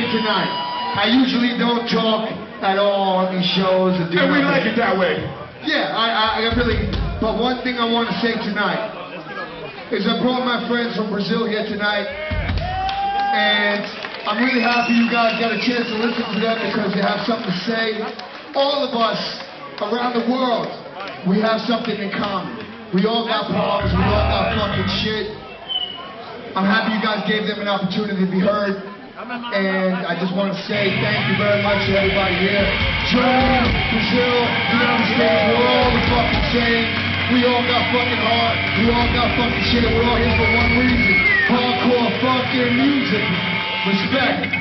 tonight. I usually don't talk at all on these shows. Do And we nothing. like it that way. Yeah, I, I, I really. But one thing I want to say tonight is I brought my friends from Brazil here tonight, and I'm really happy you guys got a chance to listen to them because they have something to say. All of us around the world, we have something in common. We all got problems. We all got fucking shit. I'm happy you guys gave them an opportunity to be heard. And I just want to say thank you very much to everybody here. Germany, Brazil, the United States, we're all the fucking same. We all got fucking heart. We all got fucking shit. We're all here for one reason. Hardcore fucking music. Respect.